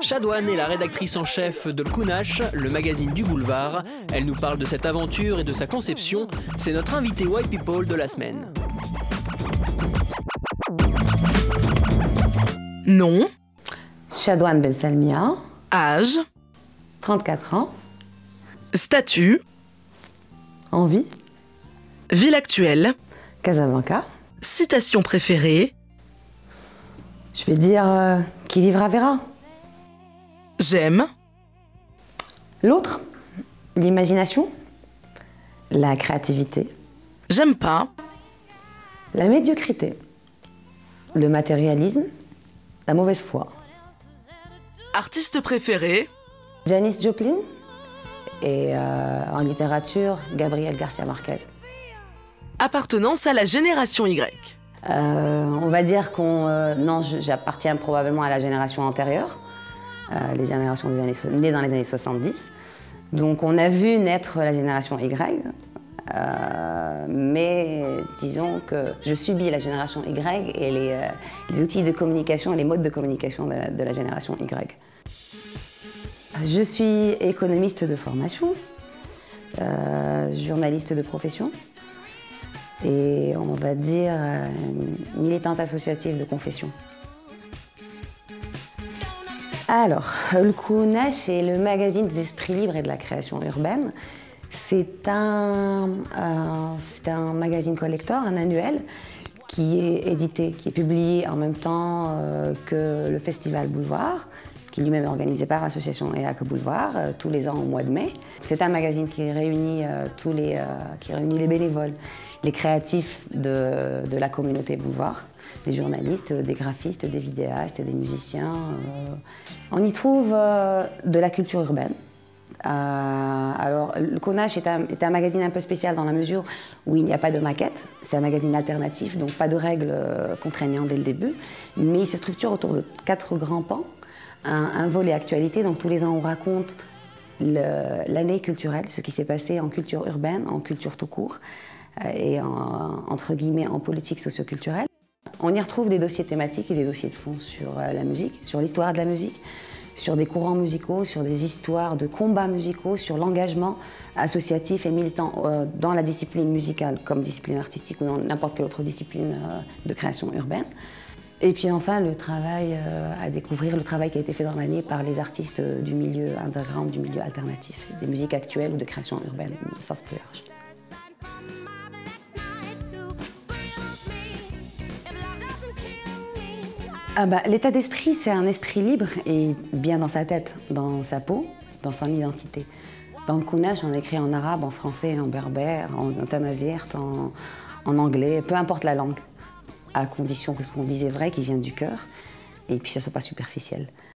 Chadouane est la rédactrice en chef de Kunash, le magazine du boulevard. Elle nous parle de cette aventure et de sa conception. C'est notre invité White People de la semaine. Nom, Chadouane Ben Salmia, âge, 34 ans, statut, envie, ville actuelle, Casablanca. citation préférée, Je vais dire euh, qui vivra verra. J'aime, L'autre, l'imagination, la créativité, j'aime pas, la médiocrité, le matérialisme, la mauvaise foi. artiste préféré, Janis Joplin et euh, en littérature, Gabriel Garcia Marquez. appartenance à la génération Y. Euh, on va dire qu'on. euh, non, j'appartiens probablement à la génération antérieure, les générations des années, nées dans les années 70. Donc on a vu naître la génération Y, euh, mais disons que je subis la génération Y et les, euh, les outils de communication et les modes de communication de la, génération Y. Je suis économiste de formation, euh, journaliste de profession et on va dire euh, militante associative de confession. Alors, le Kounash est le magazine des esprits libres et de la création urbaine. C'est un, euh, un magazine collector, un annuel, qui est édité, qui est publié en même temps euh, que le Festival Boulevard, qui lui-même est organisé par l'association EAC Boulevard, euh, tous les ans au mois de mai. C'est un magazine qui réunit, tous les, qui réunit les bénévoles, les créatifs de, la communauté Boulevard, des journalistes, des graphistes, des vidéastes, des musiciens. euh. On y trouve euh, de la culture urbaine. Euh, alors, le Konash est un, magazine un peu spécial dans la mesure où il n'y a pas de maquette. C'est un magazine alternatif, donc pas de règles euh, contraignantes dès le début. Mais il se structure autour de quatre grands pans. Un, volet actualité, donc tous les ans on raconte l'année culturelle, ce qui s'est passé en culture urbaine, en culture tout court, euh, et en, entre guillemets en politique socioculturelle. On y retrouve des dossiers thématiques et des dossiers de fond sur euh, la musique, sur l'histoire de la musique, sur des courants musicaux, sur des histoires de combats musicaux, sur l'engagement associatif et militant euh, dans la discipline musicale comme discipline artistique ou dans n'importe quelle autre discipline euh, de création urbaine. Et puis enfin, le travail euh, à découvrir, le travail qui a été fait dans l'année par les artistes euh, du milieu underground, du milieu alternatif, des musiques actuelles ou de création urbaine, au sens plus large. Ah bah, L'état d'esprit, c'est un esprit libre et bien dans sa tête, dans sa peau, dans son identité. Dans le Kounash, on écrit en arabe, en français, en berbère, en, en tamazight, en, anglais, peu importe la langue, à condition que ce qu'on dit est vrai, qu'il vienne du cœur, et puis ça soit pas superficiel.